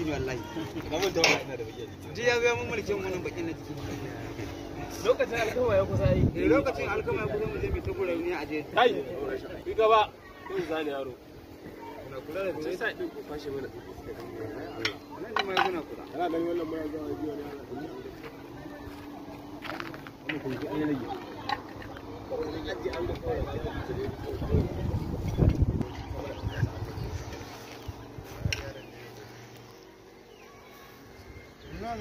jiki ne wallahi ji ya ga mun mulkin wannan bakin na jiki. Lokacin alkama ya kusa yi. Eh lokacin alkama ya kusa mu je mu ta gura ne a je kai ki gaba. Kun zane yaro. Na kula da sai sai ku kwashe mana nan da mai guna kula. Ana ganin wannan mai ga wani wai ka ke kuma